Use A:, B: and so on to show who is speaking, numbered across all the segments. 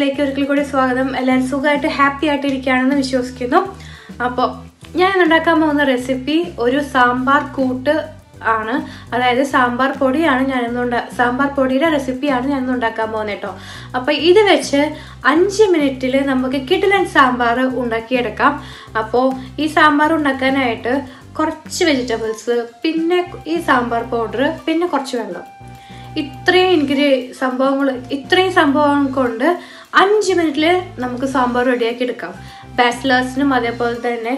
A: Virus ഒരിക്കൽ കൂടി സ്വാഗതം. എല്ലാവരും സുഖമായിട്ട് ഹാപ്പി ആയിട്ട് ഇരിക്കുകയാണെന്ന് വിശ്വസിക്കുന്നു. അപ്പോൾ ഞാൻ ഉണ്ടാക്കാൻ പോകുന്ന റെസിപ്പി ഒരു സാമ്പാർ കൂട്ട് ആണ്. അതായത് സാമ്പാർ പൊടിയാണ് ഞാൻ ഇന്നുണ്ട സാമ്പാർ പൊടിയുടെ റെസിപ്പിയാണ് ഞാൻ ഇന്ന് ഉണ്ടാക്കാൻ പോകുന്നത് കേട്ടോ. അപ്പോൾ ഇത് വെച്ച് അഞ്ച് മിനിറ്റിൽ നമുക്ക് കിടിലൻ സാമ്പാർ ഉണ്ടാക്കിയെടുക്കാം. അപ്പോൾ ഈ സാമ്പാർ ഉണ്ടാക്കാനായിട്ട് കുറച്ച് വെജിറ്റബിൾസ് പിന്നെ ഈ സാമ്പാർ പൗഡർ പിന്നെ കുറച്ച് വെള്ളം. ഇത്രയും ഇൻഗ്രീ സംഭവങ്ങൾ ഇത്രയും സംഭവം കൊണ്ട് അഞ്ച് മിനിറ്റിൽ നമുക്ക് സാമ്പാർ റെഡിയാക്കി എടുക്കാം. ബാച്ചിലേഴ്സിനും അതേപോലെ തന്നെ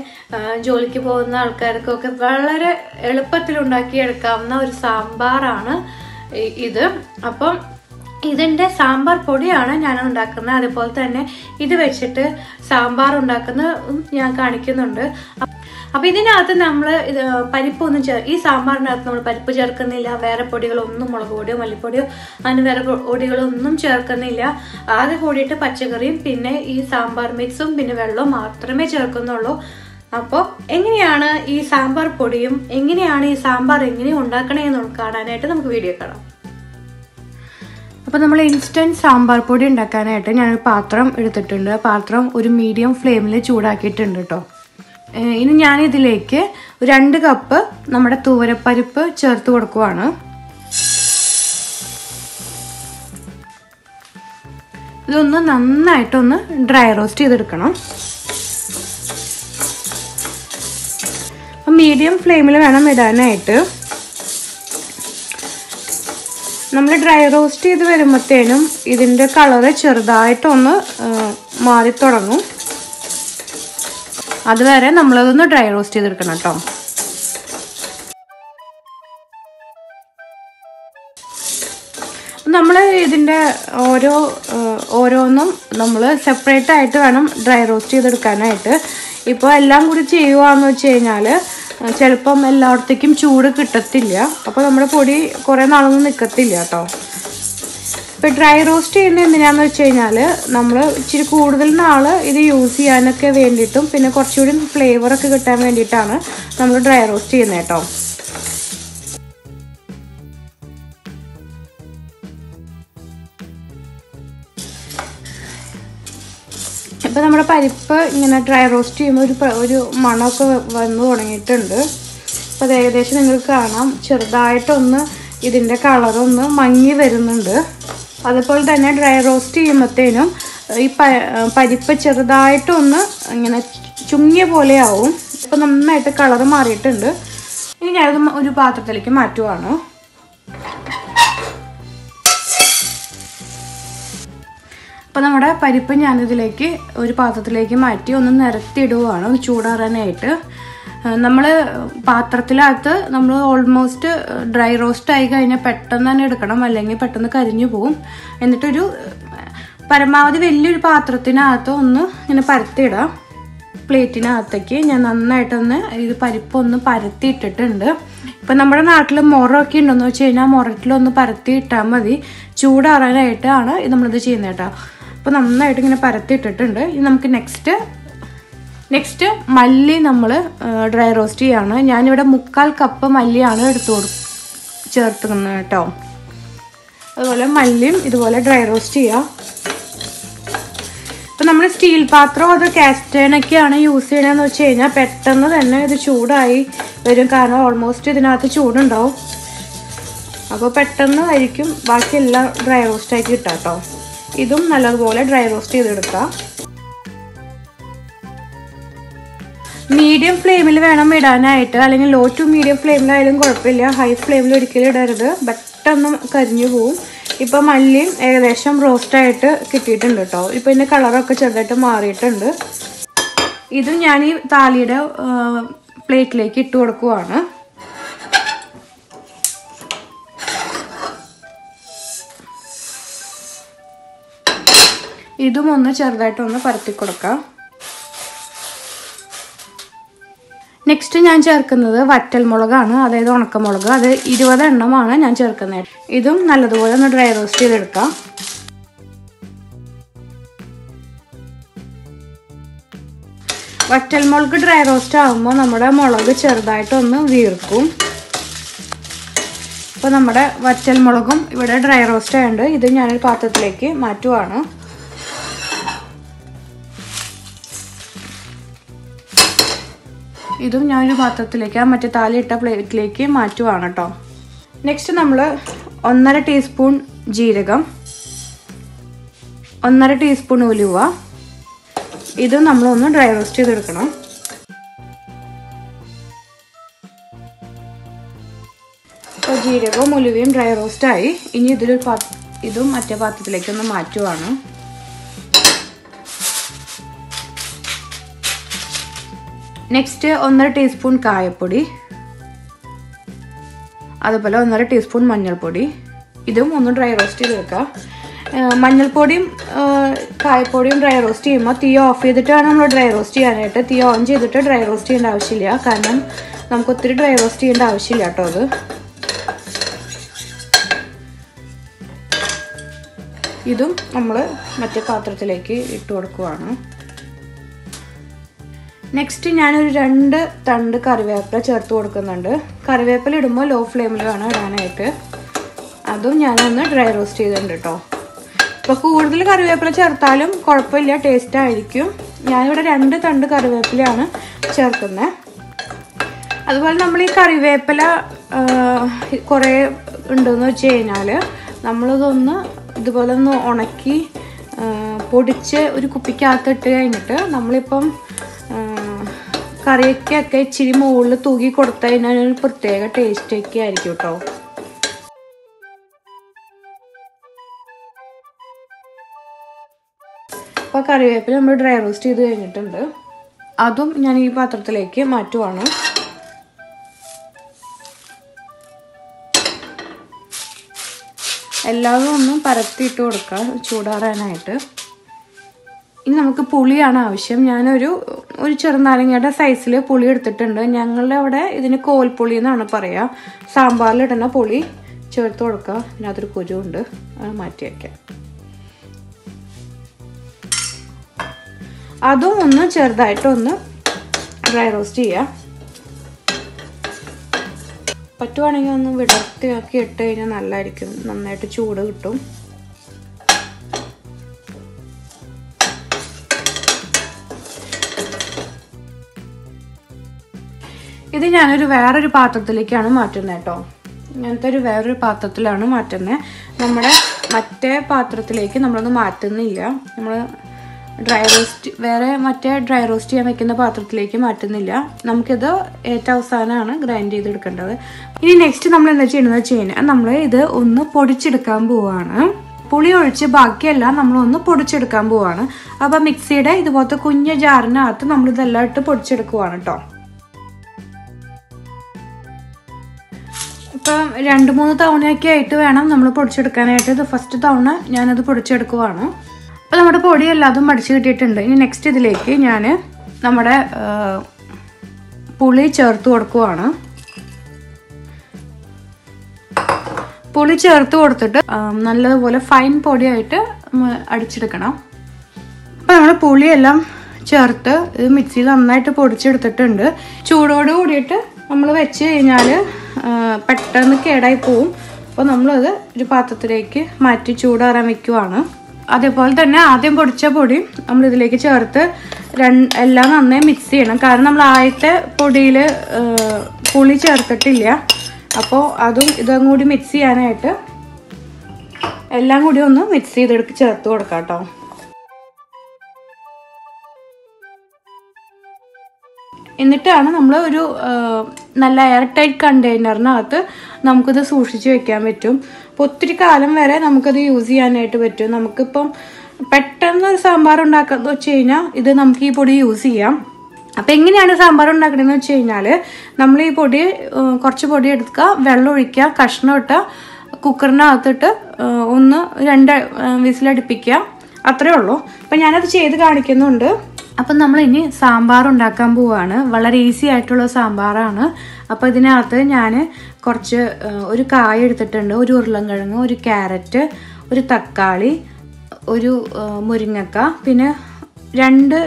A: ജോലിക്ക് പോകുന്ന ആൾക്കാർക്കൊക്കെ വളരെ എളുപ്പത്തിൽ ഉണ്ടാക്കി എടുക്കാവുന്ന ഒരു സാമ്പാറാണ് ഇത്. അപ്പം ഇതിന്റെ സാമ്പാർ പൊടിയാണ് ഞാൻ ഉണ്ടാക്കുന്നത്. അതുപോലെ തന്നെ ഇത് വെച്ചിട്ട് സാമ്പാർ ഉണ്ടാക്കുന്നതും ഞാൻ കാണിക്കുന്നുണ്ട്. അപ്പൊ ഇതിനകത്ത് നമ്മൾ ഇത് പരിപ്പൊന്നും ചേർ ഈ സാമ്പാറിനകത്ത് നമ്മൾ പരിപ്പ് ചേർക്കുന്നില്ല വേറെ പൊടികളൊന്നും മുളക് പൊടിയോ മല്ലിപ്പൊടിയോ അങ്ങനെ വേറെ പൊടികളൊന്നും ചേർക്കുന്നില്ല. ആകെ കൂടിയിട്ട് പച്ചക്കറിയും പിന്നെ ഈ സാമ്പാർ മിക്സും പിന്നെ വെള്ളവും മാത്രമേ ചേർക്കുന്നുള്ളൂ. അപ്പോൾ എങ്ങനെയാണ് ഈ സാമ്പാർ പൊടിയും എങ്ങനെയാണ് ഈ സാമ്പാർ എങ്ങനെ ഉണ്ടാക്കണേ എന്ന് കാണാനായിട്ട് നമുക്ക് വീഡിയോ കാണാം. അപ്പോൾ നമ്മൾ ഇൻസ്റ്റന്റ് സാമ്പാർ പൊടി ഉണ്ടാക്കാനായിട്ട് ഞാനൊരു പാത്രം എടുത്തിട്ടുണ്ട്. പാത്രം ഒരു മീഡിയം ഫ്ലെയിമിൽ ചൂടാക്കിയിട്ടുണ്ട് കേട്ടോ ഇനി ഞാനിതിലേക്ക് രണ്ട് കപ്പ് നമ്മുടെ തൂവരപ്പരിപ്പ് ചേർത്ത് കൊടുക്കുവാണ്. ഇതൊന്ന് നന്നായിട്ടൊന്ന് ഡ്രൈ റോസ്റ്റ് ചെയ്തെടുക്കണം. മീഡിയം ഫ്ലെയിമിൽ വേണം ഇടാനായിട്ട്. നമ്മൾ ഡ്രൈ റോസ്റ്റ് ചെയ്ത് വരുമ്പോഴത്തേനും ഇതിന്റെ കളറ് ചെറുതായിട്ടൊന്ന് മാറിത്തുടങ്ങും. മാറി തുടങ്ങും അതുവരെ നമ്മളതൊന്ന് ഡ്രൈ റോസ്റ്റ് ചെയ്തെടുക്കണം കേട്ടോ. നമ്മൾ ഇതിന്റെ ഓരോ ഓരോന്നും നമ്മൾ സെപ്പറേറ്റ് ആയിട്ട് വേണം ഡ്രൈ റോസ്റ്റ് ചെയ്തെടുക്കാനായിട്ട്. ഇപ്പോൾ എല്ലാം കൂടി ചെയ്യുകയെന്ന് വെച്ച് കഴിഞ്ഞാൽ ചിലപ്പം എല്ലായിടത്തേക്കും ചൂട് കിട്ടത്തില്ല. അപ്പോൾ നമ്മുടെ പൊടി കുറേ നാളൊന്നും നിൽക്കത്തില്ല കേട്ടോ. ഇപ്പോൾ ഡ്രൈ റോസ്റ്റ് ചെയ്യുന്നത് എന്തിനാന്ന് വെച്ച് കഴിഞ്ഞാൽ നമ്മൾ ഇച്ചിരി കൂടുതൽ നാൾ ഇത് യൂസ് ചെയ്യാനൊക്കെ വേണ്ടിയിട്ടും പിന്നെ കുറച്ചുകൂടി ഫ്ലേവറൊക്കെ കിട്ടാൻ വേണ്ടിയിട്ടാണ് നമ്മൾ ഡ്രൈ റോസ്റ്റ് ചെയ്യുന്നത് കേട്ടോ. ഇപ്പം നമ്മുടെ പരിപ്പ് ഇങ്ങനെ ഡ്രൈ റോസ്റ്റ് ചെയ്യുമ്പോൾ ഒരു ഒരു മണമൊക്കെ വന്നു തുടങ്ങിയിട്ടുണ്ട് അപ്പോൾ അത് ഏകദേശം നിങ്ങൾക്ക് കാണാം. ചെറുതായിട്ടൊന്ന് ഇതിന്റെ കളറൊന്ന് മങ്ങി വരുന്നുണ്ട്. അതുപോലെ തന്നെ ഡ്രൈ റോസ്റ്റ് ചെയ്യുമ്പോഴത്തേനും ഈ പരിപ്പ് ചെറുതായിട്ടൊന്ന് ഇങ്ങനെ ചുങ്ങിയ പോലെ ആവും ഇപ്പം നന്നായിട്ട് കളർ മാറിയിട്ടുണ്ട്. ഇനി ഞാനത് ഒരു പാത്രത്തിലേക്ക് മാറ്റുവാണ്. അപ്പോൾ നമ്മുടെ പരിപ്പ് ഞാനിതിലേക്ക് ഒരു പാത്രത്തിലേക്ക് മാറ്റി ഒന്ന് നിരത്തിയിടുവാണ്. ഒന്ന് ചൂടാറാനായിട്ട്. നമ്മൾ പാത്രത്തിനകത്ത് നമ്മൾ ഓൾമോസ്റ്റ് ഡ്രൈ റോസ്റ്റ് ആയി കഴിഞ്ഞാൽ പെട്ടെന്ന് തന്നെ എടുക്കണം. അല്ലെങ്കിൽ പെട്ടെന്ന് കരിഞ്ഞു പോവും. എന്നിട്ടൊരു പരമാവധി വലിയൊരു പാത്രത്തിനകത്ത് ഒന്ന് ഇങ്ങനെ പരത്തിയിടാം. പ്ലേറ്റിനകത്തേക്ക് ഞാൻ നന്നായിട്ടൊന്ന് ഇത് പരിപ്പൊന്ന് പരത്തിയിട്ടിട്ടുണ്ട്. ഇപ്പം നമ്മുടെ നാട്ടിൽ മുറമൊക്കെ ഉണ്ടെന്ന് വെച്ച് കഴിഞ്ഞാൽ മുറത്തിലൊന്ന് പരത്തിയിട്ടാൽ മതി. ചൂടാറാനായിട്ടാണ് നമ്മളിത് ചെയ്യുന്നത് കേട്ടോ. അപ്പോൾ നന്നായിട്ട് ഇങ്ങനെ പരത്തിയിട്ടിട്ടുണ്ട്. ഇനി നമുക്ക് നെക്സ്റ്റ് നെക്സ്റ്റ് മല്ലി നമ്മൾ ഡ്രൈ റോസ്റ്റ് ചെയ്യാണ്. ഞാനിവിടെ മുക്കാൽ കപ്പ് മല്ലിയാണ് എടുത്തു കൊടു ചേർത്തുന്നത് കേട്ടോ. അതുപോലെ മല്ലിയും ഇതുപോലെ ഡ്രൈ റോസ്റ്റ് ചെയ്യുക ഇപ്പം നമ്മൾ സ്റ്റീൽ പാത്രം അത് കാസ്റ്റേണൊക്കെയാണ് യൂസ് ചെയ്യണമെന്ന് വെച്ച് കഴിഞ്ഞാൽ പെട്ടെന്ന് തന്നെ ഇത് ചൂടായി വരും. കാരണം ഓൾമോസ്റ്റ് ഇതിനകത്ത് ചൂടുണ്ടാവും. അപ്പോൾ പെട്ടെന്ന് ആയിരിക്കും ബാക്കിയെല്ലാം ഡ്രൈ റോസ്റ്റ് ആക്കി കിട്ടാം കേട്ടോ ഇതും നല്ലതുപോലെ ഡ്രൈ റോസ്റ്റ് ചെയ്തെടുക്കാം. മീഡിയം ഫ്ലെയിമിൽ വേണം ഇടാനായിട്ട്. അല്ലെങ്കിൽ ലോ ടു മീഡിയം ഫ്ലെയിമിലായാലും കുഴപ്പമില്ല. ഹൈ ഫ്ലെയിമിൽ ഒരിക്കലും ഇടരുത്. പെട്ടെന്ന് കരിഞ്ഞു പോവും. ഇപ്പം മല്ലിയും ഏകദേശം റോസ്റ്റായിട്ട് കിട്ടിയിട്ടുണ്ട് കേട്ടോ ഇപ്പം ഇതിന്റെ കളറൊക്കെ ചെറുതായിട്ട് മാറിയിട്ടുണ്ട്. ഇത് ഞാൻ ഈ താലിയുടെ പ്ലേറ്റിലേക്ക് ഇട്ട് കൊടുക്കുവാണ്. ഇതും ഒന്ന് ചെറുതായിട്ടൊന്ന് പരത്തി കൊടുക്കാം. നെക്സ്റ്റ് ഞാൻ ചേർക്കുന്നത് വറ്റൽമുളകാണ് അതായത് ഉണക്കമുളക്. അത് ഇരുപത് എണ്ണമാണ് ഞാൻ ചേർക്കുന്നത്. ഇതും നല്ലതുപോലെ ഒന്ന് ഡ്രൈ റോസ്റ്റ് ചെയ്തെടുക്കാം. വറ്റൽമുളക് ഡ്രൈ റോസ്റ്റ് ആകുമ്പോൾ നമ്മുടെ മുളക് ചെറുതായിട്ടൊന്ന് വീർക്കും. അപ്പോൾ നമ്മുടെ വറ്റൽ മുളകും ഇവിടെ ഡ്രൈ റോസ്റ്റ് ആയതുകൊണ്ട് ഇത് ഞാനൊരു പാത്രത്തിലേക്ക് മാറ്റുവാണ്. ഇതും ഞാനൊരു പാത്രത്തിലേക്ക് ആ മറ്റേ താലിയിട്ട പ്ലേറ്റിലേക്ക് മാറ്റുവാണ് കേട്ടോ. നെക്സ്റ്റ് നമ്മൾ ഒന്നര ടീസ്പൂൺ ജീരകം ഒന്നര ടീസ്പൂൺ ഉലുവ. ഇത് നമ്മളൊന്ന് ഡ്രൈ റോസ്റ്റ് ചെയ്തെടുക്കണം. ജീരകവും ഉലുവയും ഡ്രൈ റോസ്റ്റായി. ഇനി ഇതിലൊരു പാ ഇതും മറ്റേ പാത്രത്തിലേക്കൊന്ന് മാറ്റുവാണ്. നെക്സ്റ്റ് ഒന്നര ടീസ്പൂൺ കായപ്പൊടി. അതുപോലെ ഒന്നര ടീസ്പൂൺ മഞ്ഞൾപ്പൊടി. ഇതും ഒന്ന് ഡ്രൈ റോസ്റ്റ് ചെയ്ത് വെക്കുക മഞ്ഞൾപ്പൊടിയും കായപ്പൊടിയും ഡ്രൈ റോസ്റ്റ് ചെയ്യുമ്പോൾ തീ ഓഫ് ചെയ്തിട്ടാണ് നമ്മൾ ഡ്രൈ റോസ്റ്റ് ചെയ്യാനായിട്ട്. തീ ഓൺ ചെയ്തിട്ട് ഡ്രൈ റോസ്റ്റ് ചെയ്യേണ്ട ആവശ്യമില്ല. കാരണം നമുക്ക് ഒത്തിരി ഡ്രൈ റോസ്റ്റ് ചെയ്യേണ്ട ആവശ്യമില്ല കേട്ടോ അത്. ഇതും നമ്മൾ മറ്റേ പാത്രത്തിലേക്ക് ഇട്ട് കൊടുക്കുവാണ്. നെക്സ്റ്റ് ഞാനൊരു രണ്ട് തണ്ട് കറിവേപ്പില ചേർത്ത് കൊടുക്കുന്നുണ്ട്. കറിവേപ്പില ഇടുമ്പോൾ ലോ ഫ്ലെയിമിൽ വേണം ഇടാനായിട്ട്. അതും ഞാനൊന്ന് ഡ്രൈ റോസ്റ്റ് ചെയ്തിട്ടുണ്ട് കേട്ടോ ഇപ്പോൾ കൂടുതൽ കറിവേപ്പില ചേർത്താലും കുഴപ്പമില്ല ടേസ്റ്റ് ആയിരിക്കും. ഞാനിവിടെ രണ്ട് തണ്ട് കറിവേപ്പിലയാണ് ചേർക്കുന്നത് അതുപോലെ നമ്മൾ ഈ കറിവേപ്പില കുറേ ഉണ്ടെന്ന് വെച്ച് കഴിഞ്ഞാൽ നമ്മളിതൊന്ന് ഇതുപോലെ ഒന്ന് ഉണക്കി പൊടിച്ച് ഒരു കുപ്പിക്കകത്തിട്ട് കഴിഞ്ഞിട്ട് നമ്മളിപ്പം കറിയൊക്കെ ഇച്ചിരി മുകളിൽ തൂക്കി കൊടുത്തു കഴിഞ്ഞാൽ ഒരു പ്രത്യേക ടേസ്റ്റൊക്കെ ആയിരിക്കും കേട്ടോ അപ്പോൾ കറിവേപ്പില നമ്മൾ ഡ്രൈ റോസ്റ്റ് ചെയ്ത് കഴിഞ്ഞിട്ടുണ്ട്. അതും ഞാൻ ഈ പാത്രത്തിലേക്ക് മാറ്റുവാണ്. എല്ലാവരും ഒന്നും പരത്തിയിട്ട് കൊടുക്കുക ചൂടാറാനായിട്ട്. ഇനി നമുക്ക് പുളിയാണ് ആവശ്യം. ഞാനൊരു ഒരു ചെറുനാരങ്ങയുടെ സൈസിൽ പുളി എടുത്തിട്ടുണ്ട്. ഞങ്ങളുടെ അവിടെ ഇതിന് കോൽപ്പുളി എന്നാണ് പറയുക സാമ്പാറിലിടുന്ന പുളി ചേർത്ത് കൊടുക്കുക അതിനകത്തൊരു കുരുണ്ട് അത് മാറ്റി വയ്ക്കാം അതും ഒന്ന് ചെറുതായിട്ടൊന്ന് ഡ്രൈ റോസ്റ്റ് ചെയ്യുക പറ്റുവാണെങ്കിൽ ഒന്ന് വിടർത്തിയാക്കി ഇട്ട് കഴിഞ്ഞാൽ നല്ലതായിരിക്കും നന്നായിട്ട് ചൂട് കിട്ടും. ഇത് ഞാനൊരു വേറൊരു പാത്രത്തിലേക്കാണ് മാറ്റുന്നത് കേട്ടോ. ഇങ്ങനത്തെ ഒരു വേറൊരു പാത്രത്തിലാണ് മാറ്റുന്നത്. നമ്മുടെ മറ്റേ പാത്രത്തിലേക്ക് നമ്മളൊന്നും മാറ്റുന്നില്ല. നമ്മൾ ഡ്രൈ റോസ്റ്റ് വേറെ മറ്റേ ഡ്രൈ റോസ്റ്റ് ചെയ്യാൻ വെക്കുന്ന പാത്രത്തിലേക്ക് മാറ്റുന്നില്ല. നമുക്കിത് ഏറ്റവും അവസാനമാണ് ഗ്രൈൻഡ് ചെയ്തെടുക്കേണ്ടത്. ഇനി നെക്സ്റ്റ് നമ്മൾ എന്താ ചെയ്യുന്നത് വെച്ച് കഴിഞ്ഞാൽ നമ്മൾ ഇത് ഒന്ന് പൊടിച്ചെടുക്കാൻ പോവാണ്. പുളി ഒഴിച്ച് ബാക്കിയെല്ലാം നമ്മൾ ഒന്ന് പൊടിച്ചെടുക്കാൻ പോവാണ്. അപ്പോൾ മിക്സിയുടെ ഇതുപോലത്തെ കുഞ്ഞ ജാറിനകത്ത് നമ്മൾ ഇതെല്ലാം ഇട്ട് പൊടിച്ചെടുക്കുവാണ് കേട്ടോ. ഇപ്പം രണ്ട് മൂന്ന് തവണയൊക്കെ ആയിട്ട് വേണം നമ്മൾ പൊടിച്ചെടുക്കാനായിട്ട്. ഇത് ഫസ്റ്റ് തവണ ഞാനത് പൊടിച്ചെടുക്കുവാണ്. അപ്പോൾ നമ്മുടെ പൊടി എല്ലാതും അടിച്ചു കിട്ടിയിട്ടുണ്ട്. ഇനി നെക്സ്റ്റ് ഇതിലേക്ക് ഞാൻ നമ്മുടെ പുളി ചേർത്ത് കൊടുക്കുവാണ്. പുളി ചേർത്ത് കൊടുത്തിട്ട് നല്ലതുപോലെ ഫൈൻ പൊടിയായിട്ട് അടിച്ചെടുക്കണം. അപ്പോൾ നമ്മൾ പുളിയെല്ലാം ചേർത്ത് ഇത് മിക്സിയിൽ നന്നായിട്ട് പൊടിച്ചെടുത്തിട്ടുണ്ട്. ചൂടോട് കൂടിയിട്ട് നമ്മൾ വെച്ച് കഴിഞ്ഞാൽ പെട്ടെന്ന് കേടായി പോവും. അപ്പോൾ നമ്മളത് ഒരു പാത്രത്തിലേക്ക് മാറ്റി ചൂടാറാൻ വെക്കുവാണ്. അതേപോലെ തന്നെ ആദ്യം പൊടിച്ച പൊടി നമ്മൾ ഇതിലേക്ക് ചേർത്ത് എല്ലാം നന്നായി മിക്സ് ചെയ്യണം. കാരണം നമ്മൾ ആദ്യത്തെ പൊടിയിൽ പുളി ചേർത്തിട്ടില്ല. അപ്പോൾ അതും ഇതും കൂടി മിക്സ് ചെയ്യാനായിട്ട് എല്ലാം കൂടി ഒന്ന് മിക്സ് ചെയ്തെടുത്ത് ചേർത്ത് കൊടുക്കാം കേട്ടോ. എന്നിട്ടാണ് നമ്മൾ ഒരു നല്ല എയർ ടൈറ്റ് കണ്ടെയ്നറിനകത്ത് നമുക്കിത് സൂക്ഷിച്ച് വെക്കാൻ പറ്റും. അപ്പോൾ ഒത്തിരി കാലം വരെ നമുക്കത് യൂസ് ചെയ്യാനായിട്ട് പറ്റും. നമുക്കിപ്പം പെട്ടെന്ന് ഒരു സാമ്പാർ ഉണ്ടാക്കാന്ന് വെച്ച് കഴിഞ്ഞാൽ ഇത് നമുക്ക് ഈ പൊടി യൂസ് ചെയ്യാം. അപ്പം എങ്ങനെയാണ് സാമ്പാർ ഉണ്ടാക്കണമെന്ന് വെച്ച് കഴിഞ്ഞാൽ നമ്മൾ ഈ പൊടി കുറച്ച് പൊടി എടുക്കുക വെള്ളം ഒഴിക്കുക കഷ്ണം ഇട്ട് കുക്കറിനകത്തിട്ട് ഒന്ന് രണ്ട് വിസിലടുപ്പിക്കുക. അത്രേ ഉള്ളൂ. അപ്പം ഞാനത് ചെയ്ത് കാണിക്കുന്നുണ്ട്. അപ്പം നമ്മൾ ഇനി സാമ്പാർ ഉണ്ടാക്കാൻ പോവാണ്. വളരെ ഈസി ആയിട്ടുള്ള സാമ്പാറാണ്. അപ്പോൾ ഇതിനകത്ത് ഞാൻ കുറച്ച് ഒരു കായ എടുത്തിട്ടുണ്ട്. ഒരു ഉരുളൻകിഴങ്ങ് ഒരു ക്യാരറ്റ് ഒരു തക്കാളി ഒരു മുരിങ്ങക്ക പിന്നെ രണ്ട്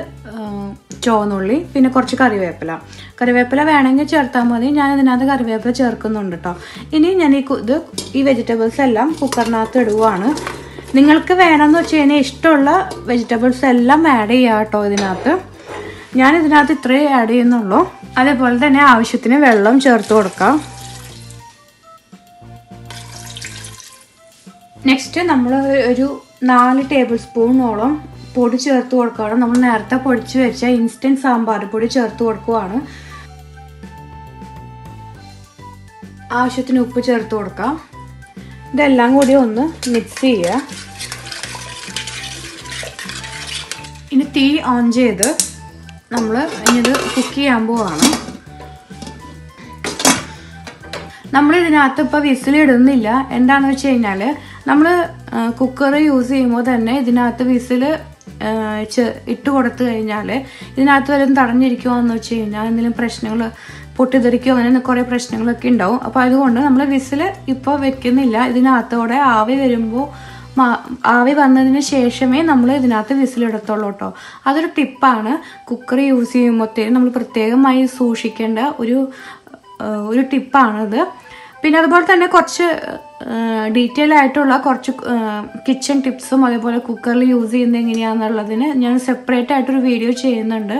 A: ചോന്നുള്ളി പിന്നെ കുറച്ച് കറിവേപ്പില. കറിവേപ്പില വേണമെങ്കിൽ ചേർത്താൽ മതി. ഞാൻ ഇതിനകത്ത് കറിവേപ്പില ചേർക്കുന്നുണ്ട് കേട്ടോ ഇനി ഞാൻ ഈ ഇത് ഈ വെജിറ്റബിൾസ് എല്ലാം കുക്കറിനകത്ത് ഇടുവാണ്. നിങ്ങൾക്ക് വേണമെന്ന് വെച്ച് കഴിഞ്ഞാൽ ഇഷ്ടമുള്ള വെജിറ്റബിൾസ് എല്ലാം ആഡ് ചെയ്യാം കേട്ടോ ഇതിനകത്ത്. ഞാൻ ഇതിനകത്ത് ഇത്രയേ ആഡ് ചെയ്യുന്നുള്ളൂ. അതേപോലെ തന്നെ ആവശ്യത്തിന് വെള്ളം ചേർത്ത് കൊടുക്കാം. നെക്സ്റ്റ് നമ്മൾ ഒരു നാല് ടേബിൾ സ്പൂണോളം പൊടി ചേർത്ത് കൊടുക്കുകയാണ്. നമ്മൾ നേരത്തെ പൊടിച്ച് വെച്ച ഇൻസ്റ്റന്റ് സാമ്പാർ പൊടി ചേർത്ത് കൊടുക്കുവാണ്. ആവശ്യത്തിന് ഉപ്പ് ചേർത്ത് കൊടുക്കാം. ഇതെല്ലാം കൂടി ഒന്ന് മിക്സ് ചെയ്യുക. ഇനി തീ ഓൺ ചെയ്ത് നമ്മൾ ഇനിത് കുക്ക് ചെയ്യാൻ പോവാണ്. നമ്മൾ ഇതിനകത്ത് ഇപ്പോൾ വിസിലിടുന്നില്ല എന്താണെന്ന് വെച്ച് കഴിഞ്ഞാൽ നമ്മൾ കുക്കർ യൂസ് ചെയ്യുമ്പോൾ തന്നെ ഇതിനകത്ത് വിസിൽ ഇട്ട് കൊടുത്തു കഴിഞ്ഞാൽ ഇതിനകത്ത് വല്ലതും തടഞ്ഞിരിക്കുമോ എന്ന് വെച്ച് കഴിഞ്ഞാൽ എന്തെങ്കിലും പ്രശ്നങ്ങൾ പൊട്ടിത്തെറിക്കുകയോ അങ്ങനെ കുറേ പ്രശ്നങ്ങളൊക്കെ ഉണ്ടാവും. അപ്പോൾ അതുകൊണ്ട് നമ്മൾ വിസിൽ ഇപ്പോൾ വെക്കുന്നില്ല. ഇതിനകത്തോടെ ആവി വരുമ്പോൾ ആവി വന്നതിന് ശേഷമേ നമ്മൾ ഇതിനകത്ത് വിസിലെടുത്തുള്ളൂ കേട്ടോ. അതൊരു ടിപ്പാണ്. കുക്കർ യൂസ് ചെയ്യുമ്പോഴത്തേനും നമ്മൾ പ്രത്യേകമായി സൂക്ഷിക്കേണ്ട ഒരു ഒരു ടിപ്പാണിത്. പിന്നെ അതുപോലെ തന്നെ കുറച്ച് ഡീറ്റെയിൽ ആയിട്ടുള്ള കുറച്ച് കിച്ചൺ ടിപ്സും അതേപോലെ കുക്കറിൽ യൂസ് ചെയ്യുന്നത് എങ്ങനെയാണെന്നുള്ളതിന് ഞാൻ സെപ്പറേറ്റ് ആയിട്ടൊരു വീഡിയോ ചെയ്യുന്നുണ്ട്.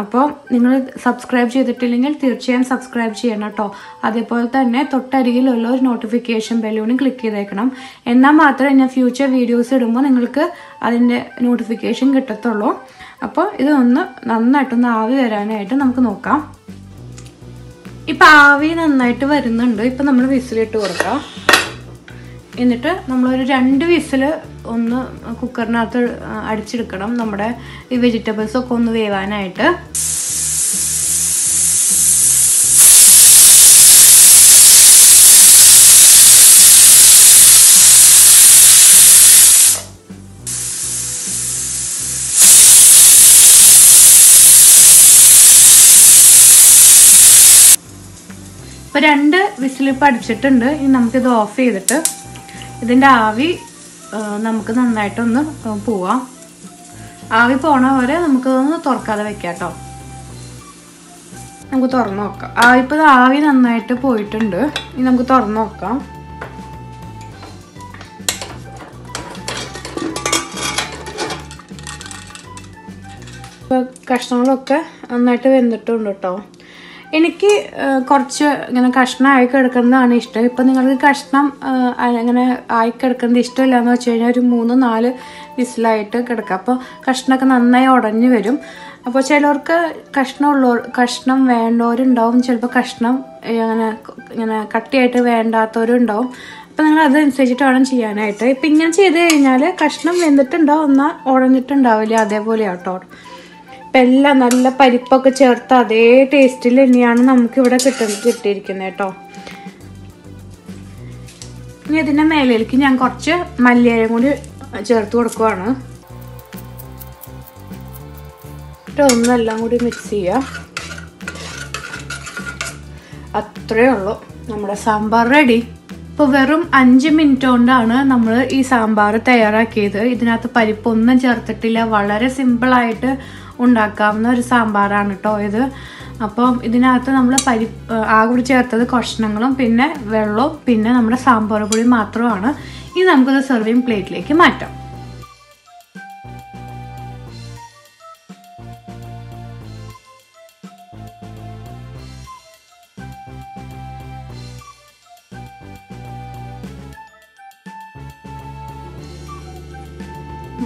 A: അപ്പോൾ നിങ്ങൾ സബ്സ്ക്രൈബ് ചെയ്തിട്ടില്ലെങ്കിൽ തീർച്ചയായും സബ്സ്ക്രൈബ് ചെയ്യണം കേട്ടോ അതേപോലെ തന്നെ തൊട്ടരികിലുള്ള ഒരു നോട്ടിഫിക്കേഷൻ ബെല്ലൂണും ക്ലിക്ക് ചെയ്തേക്കണം. എന്നാൽ മാത്രമേ ഞാൻ ഫ്യൂച്ചർ വീഡിയോസ് ഇടുമ്പോൾ നിങ്ങൾക്ക് അതിന്റെ നോട്ടിഫിക്കേഷൻ കിട്ടത്തുള്ളൂ. അപ്പോൾ ഇതൊന്ന് നന്നായിട്ടൊന്ന് ആവി വരാനായിട്ട് നമുക്ക് നോക്കാം. ഇപ്പം ആവി നന്നായിട്ട് വരുന്നുണ്ട്. ഇപ്പം നമ്മൾ വിസിലിട്ട് കൊടുക്കാം. എന്നിട്ട് നമ്മളൊരു രണ്ട് വിസിൽ ഒന്ന് കുക്കറിനകത്ത് അടിച്ചെടുക്കണം. നമ്മുടെ ഈ വെജിറ്റബിൾസൊക്കെ ഒന്ന് വേവാനായിട്ട്. ഇപ്പോൾ രണ്ട് വിസിലിപ്പ് അടിച്ചിട്ടുണ്ട് ഇനി നമുക്കിത് ഓഫ് ചെയ്തിട്ട് ഇതിന്റെ ആവി നമുക്ക് നന്നായിട്ടൊന്ന് പോവാം. ആവി പോണ വരെ നമുക്കതൊന്ന് തുറക്കാതെ വെക്കാം കേട്ടോ നമുക്ക് തുറന്നു നോക്കാം. ആവി ഇപ്പം ആവി നന്നായിട്ട് പോയിട്ടുണ്ട്. ഇനി നമുക്ക് തുറന്നു നോക്കാം. കഷ്ണങ്ങളൊക്കെ നന്നായിട്ട് വെന്തിട്ടുണ്ട് കേട്ടോ. എനിക്ക് കുറച്ച് ഇങ്ങനെ കഷ്ണം ആയി കിടക്കുന്നതാണ് ഇഷ്ടം. ഇപ്പം നിങ്ങൾക്ക് കഷ്ണം അങ്ങനെ ആയി കിടക്കുന്നത് ഇഷ്ടമില്ല എന്ന് വെച്ച് കഴിഞ്ഞാൽ ഒരു മൂന്ന് നാല് വിസിലായിട്ട് കിടക്കുക അപ്പോൾ കഷ്ണമൊക്കെ നന്നായി ഉടഞ്ഞു വരും. അപ്പോൾ ചിലർക്ക് കഷ്ണമുള്ളവർ കഷ്ണം വേണ്ടവരുണ്ടാവും. ചിലപ്പോൾ കഷ്ണം ഇങ്ങനെ ഇങ്ങനെ കട്ടിയായിട്ട് വേണ്ടാത്തവരും ഉണ്ടാവും അപ്പം നിങ്ങൾ അതനുസരിച്ചിട്ട് വേണം ചെയ്യാനായിട്ട്. ഇപ്പം ഇങ്ങനെ ചെയ്ത് കഴിഞ്ഞാൽ കഷ്ണം വെന്തിട്ടുണ്ടാവും എന്നാൽ ഉടഞ്ഞിട്ടുണ്ടാവില്ല. അതേപോലെ കേട്ടോ എല്ലാം നല്ല പരിപ്പൊക്കെ ചേർത്ത് അതേ ടേസ്റ്റിൽ തന്നെയാണ് നമുക്ക് ഇവിടെ കിട്ട കിട്ടിയിരിക്കുന്നത് കേട്ടോ. ഇനി ഇതിന്റെ മേലേക്ക് ഞാൻ കുറച്ച് മല്ലിയിലും കൂടി ചേർത്ത് കൊടുക്കുവാണ്. ഒന്നെല്ലാം കൂടി മിക്സ് ചെയ്യുക അത്രയേ ഉള്ളൂ നമ്മുടെ സാമ്പാർ റെഡി ഇപ്പോൾ വെറും അഞ്ച് മിനിറ്റ് കൊണ്ടാണ് നമ്മൾ ഈ സാമ്പാർ തയ്യാറാക്കിയത്. ഇതിനകത്ത് പരിപ്പൊന്നും ചേർത്തിട്ടില്ല. വളരെ സിമ്പിളായിട്ട് ഉണ്ടാക്കാവുന്ന ഒരു സാമ്പാറാണ് കേട്ടോ ഇത്. അപ്പോൾ ഇതിനകത്ത് നമ്മൾ പരി ആകെ ചേർത്തത് കഷ്ണങ്ങളും പിന്നെ വെള്ളവും പിന്നെ നമ്മുടെ സാമ്പാർ പൊടി മാത്രമാണ്. ഇനി നമുക്കത് സെർവിങ് പ്ലേറ്റിലേക്ക് മാറ്റാം.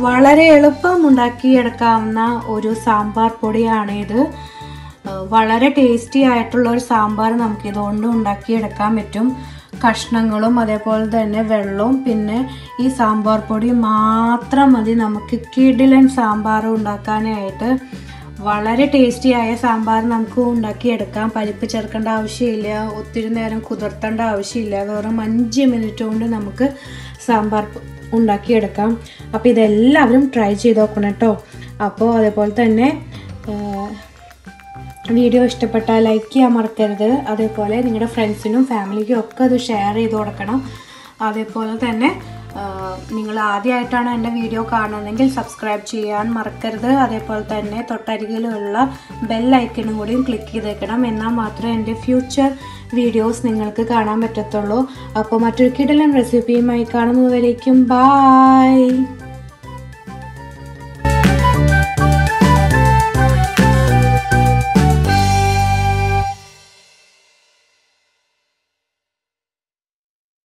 A: വളരെ എളുപ്പം ഉണ്ടാക്കിയെടുക്കാവുന്ന ഒരു സാമ്പാർ പൊടിയാണ് ഇത് വളരെ ടേസ്റ്റി ആയിട്ടുള്ള ഒരു സാമ്പാർ നമുക്ക് ഇതുകൊണ്ട് ഉണ്ടാക്കിയെടുക്കാൻ പറ്റും. കഷ്ണങ്ങളും അതേപോലെ തന്നെ വെള്ളവും പിന്നെ ഈ സാമ്പാർ പൊടി മാത്രം മതി. നമുക്ക് കിടിലൻ സാമ്പാർ ഉണ്ടാക്കാനായിട്ട്. വളരെ ടേസ്റ്റി ആയ സാമ്പാർ നമുക്ക് ഉണ്ടാക്കിയെടുക്കാം. പരിപ്പ് ചേർക്കേണ്ട ആവശ്യമില്ല. ഒത്തിരി നേരം കുതിർത്തേണ്ട ആവശ്യമില്ല. വെറും അഞ്ച് മിനിറ്റ് കൊണ്ട് നമുക്ക് സാമ്പാർ ഉണ്ടാക്കിയെടുക്കാം. അപ്പോൾ ഇതെല്ലാവരും ട്രൈ ചെയ്ത് നോക്കണം കേട്ടോ. അപ്പോൾ അതേപോലെ തന്നെ വീഡിയോ ഇഷ്ടപ്പെട്ടാൽ ലൈക്ക് ചെയ്യാൻ മറക്കരുത്. അതേപോലെ നിങ്ങളുടെ ഫ്രണ്ട്സിനും ഫാമിലിക്കും ഒക്കെ അത് ഷെയർ ചെയ്ത് കൊടുക്കണം. അതേപോലെ തന്നെ നിങ്ങൾ ആദ്യമായിട്ടാണ് എന്റെ വീഡിയോ കാണുന്നതെങ്കിൽ സബ്സ്ക്രൈബ് ചെയ്യാൻ മറക്കരുത്. അതേപോലെ തന്നെ തൊട്ടരികിലുള്ള ബെൽ ഐക്കണും കൂടിയും ക്ലിക്ക് ചെയ്തേക്കണം. എന്നാൽ മാത്രമേ എന്റെ ഫ്യൂച്ചർ വീഡിയോസ് നിങ്ങൾക്ക് കാണാൻ പറ്റത്തുള്ളൂ. അപ്പോൾ മറ്റൊരു കിടലൻ റെസിപ്പിയുമായി കാണുന്നതുവരേക്കും. ബായ്